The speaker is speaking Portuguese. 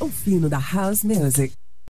O fino da House Music.